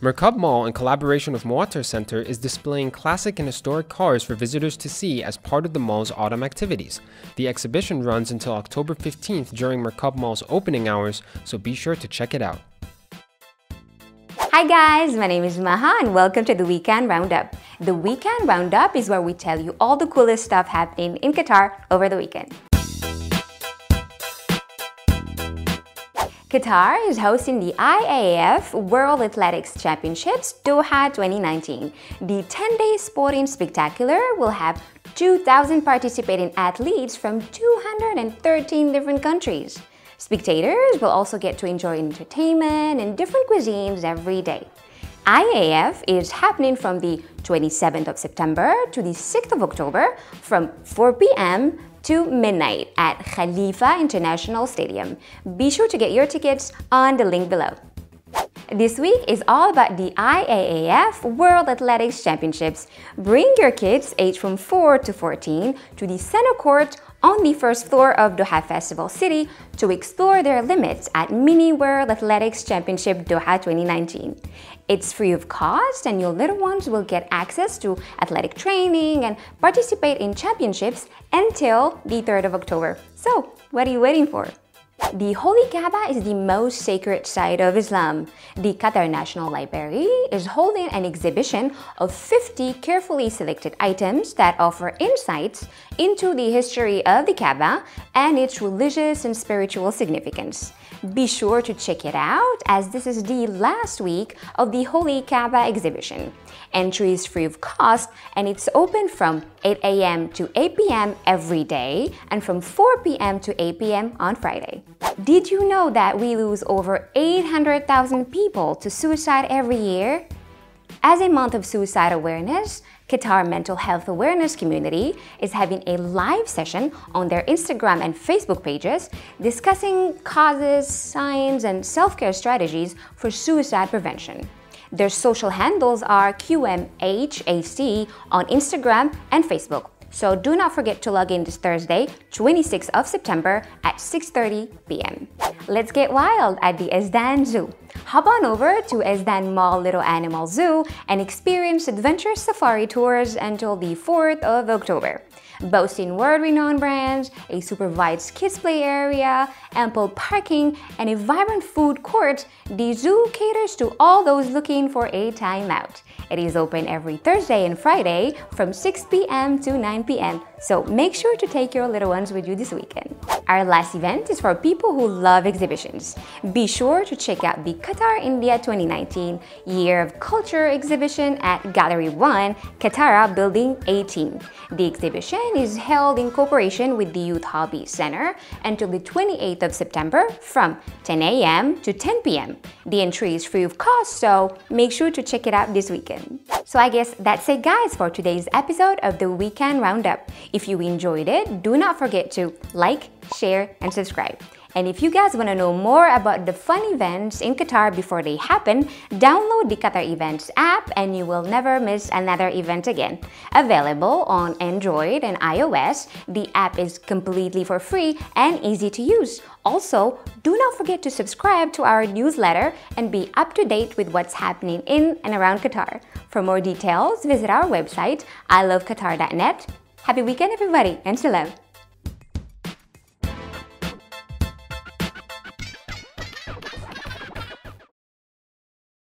Mirqab Mall, in collaboration with Mawater Center, is displaying classic and historic cars for visitors to see as part of the mall's autumn activities. The exhibition runs until October 15th during Mirqab Mall's opening hours, so be sure to check it out. Hi guys, my name is Maha and welcome to the Weekend Roundup. The Weekend Roundup is where we tell you all the coolest stuff happening in Qatar over the weekend. Qatar is hosting the IAAF World Athletics Championships Doha 2019. The 10-day sporting spectacular will have 2,000 participating athletes from 213 different countries. Spectators will also get to enjoy entertainment and different cuisines every day. IAAF is happening from the 27th of September to the 6th of October from 4 p.m to midnight at Khalifa International Stadium. Be sure to get your tickets on the link below. This week is all about the IAAF World Athletics Championships. Bring your kids aged from 4 to 14 to the center court on the first floor of Doha Festival City to explore their limits at Mini World Athletics Championship Doha 2019. It's free of cost and your little ones will get access to athletic training and participate in championships until the 3rd of October. So, what are you waiting for? The Holy Kaaba is the most sacred site of Islam. The Qatar National Library is holding an exhibition of 50 carefully selected items that offer insights into the history of the Kaaba and its religious and spiritual significance. Be sure to check it out as this is the last week of the Holy Kaaba exhibition. Entry is free of cost and it's open from 8 a.m. to 8 p.m. every day and from 4 p.m. to 8 p.m. on Friday. Did you know that we lose over 800,000 people to suicide every year? As a month of suicide awareness, Qatar Mental Health Awareness Community is having a live session on their Instagram and Facebook pages discussing causes, signs, and self-care strategies for suicide prevention. Their social handles are QMHAC on Instagram and Facebook. So do not forget to log in this Thursday, 26th of September at 6.30 p.m. Let's get wild at the Ezdan Zoo. Hop on over to Ezdan Mall Little Animal Zoo and experience adventurous safari tours until the 4th of October. Boasting world-renowned brands, a supervised kids play area, ample parking, and a vibrant food court, the zoo caters to all those looking for a time out. It is open every Thursday and Friday from 6 p.m. to 9 p.m. So make sure to take your little ones with you this weekend. Our last event is for people who love exhibitions. Be sure to check out the Qatar India 2019 Year of Culture exhibition at Gallery 1, Katara Building 18. The exhibition is held in cooperation with the Youth Hobby Center until the 28th of September from 10 a.m. to 10 p.m. The entry is free of cost, so make sure to check it out this weekend. So I guess that's it guys for today's episode of the Weekend Roundup. If you enjoyed it, do not forget to like, share, and subscribe. And if you guys want to know more about the fun events in Qatar before they happen, download the Qatar Events app and you will never miss another event again. Available on Android and iOS, the app is completely for free and easy to use. Also, do not forget to subscribe to our newsletter and be up to date with what's happening in and around Qatar. For more details, visit our website, iloveqatar.net. Happy weekend everybody and salam!